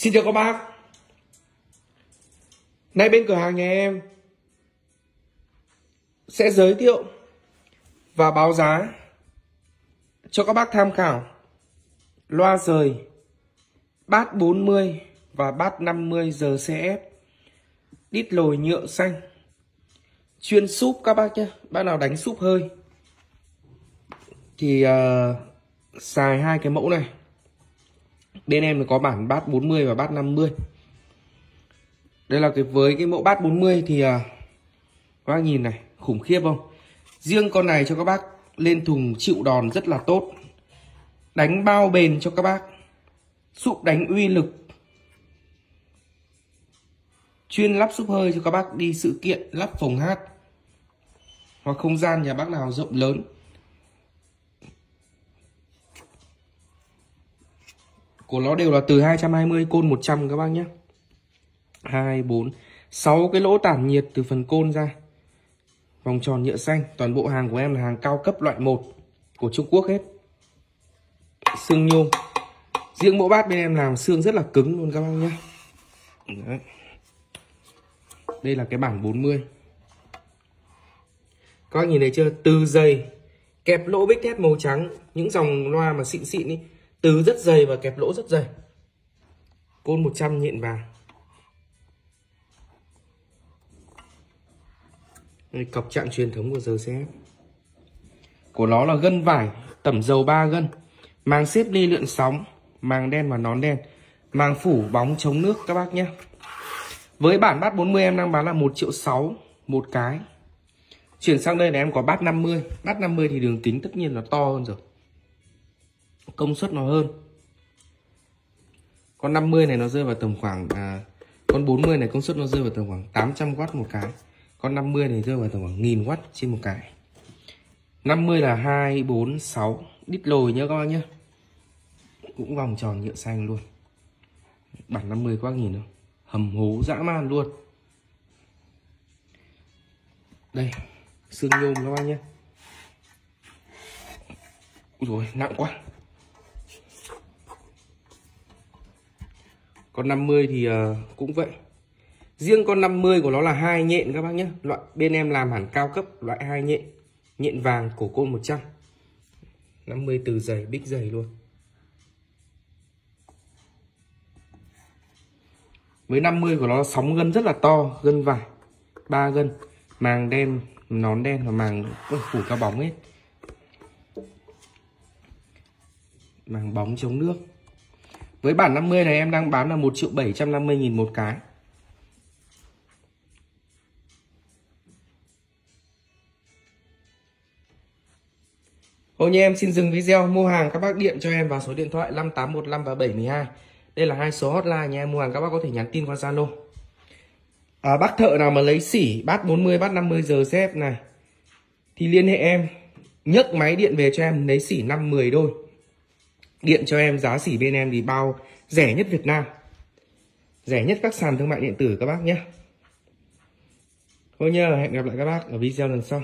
Xin chào các bác. Nay bên cửa hàng nhà em Sẽ giới thiệu Và báo giá Cho các bác tham khảo. Loa rời Bát 40 Và bát 50 giờ CF Đít lồi nhựa xanh. Chuyên súp các bác nhé. Bác nào đánh súp hơi Thì uh, Xài hai cái mẫu này. Bên em có bản bát 40 và bát 50 Đây là cái với cái mẫu bát 40 thì à, Các bác nhìn này khủng khiếp không? Riêng con này cho các bác lên thùng chịu đòn rất là tốt. Đánh bao bền cho các bác. Sụp đánh uy lực. Chuyên lắp súp hơi cho các bác đi sự kiện lắp phòng hát. Hoặc không gian nhà bác nào rộng lớn. Của nó đều là từ 220 côn 100 các bác nhé. 2 4 6 cái lỗ tản nhiệt từ phần côn ra. Vòng tròn nhựa xanh, toàn bộ hàng của em là hàng cao cấp loại 1 của Trung Quốc hết. Xương nhôm. Riêng mẫu bát bên em làm xương rất là cứng luôn các bác nhé. Đấy. đây là cái bản 40 các bác nhìn thấy chưa? Từ dày, kẹp lỗ bích thép màu trắng, những dòng loa mà xịn xịn ý từ rất dày và kẹp lỗ rất dày. Côn 100 nhện vàng Đây, cọc chạm truyền thống của giờ của nó là gân vải tẩm dầu 3 gân. Màng xếp ly lượn sóng màng đen và nón đen. Màng phủ bóng chống nước các bác nhé. Với bản bát 40 em đang bán là 1 triệu 6 một cái. Chuyển sang đây là em có bát 50 bát 50 thì đường kính tất nhiên là to hơn rồi công suất nó hơn. Con 50 này nó rơi vào tầm khoảng à, con 40 này công suất nó rơi vào tầm khoảng 800W một cái. Con 50 này rơi vào tầm khoảng 1000W trên một cái. 50 là 2 4 6 đít lồi nhớ các bác nhé. Cũng vòng tròn nhựa xanh luôn. Bản 50 các bác nhìn không? Hầm hố dã man luôn. Đây xương nhôm các bác nhé. Rồi nặng quá. Con 50 thì ờ, cũng vậy. Riêng con 50 của nó là hai nhện các bác nhé. Loại bên em làm hẳn cao cấp loại hai nhện. Nhện vàng cổ côn 100. 50 từ giày bích giày luôn. Với 50 của nó sóng gân rất là to, gân vải, ba gân, màng đen, nón đen và màng phủ cao bóng hết. Màng bóng chống nước. Với bản 50 này em đang bán là 1 triệu 750 nghìn một cái. Thôi nha em xin dừng video mua hàng các bác điện cho em vào số điện thoại 5815 và 72. Đây là hai số hotline nhà em mua hàng các bác có thể nhắn tin qua Zalo. À, bác thợ nào mà lấy xỉ bát 40 bát 50 giờ xếp này thì liên hệ em nhấc máy điện về cho em lấy xỉ 5 10 đôi điện cho em giá xỉ bên em thì bao rẻ nhất Việt Nam. Rẻ nhất các sàn thương mại điện tử các bác nhé. Thôi nhớ hẹn gặp lại các bác ở video lần sau.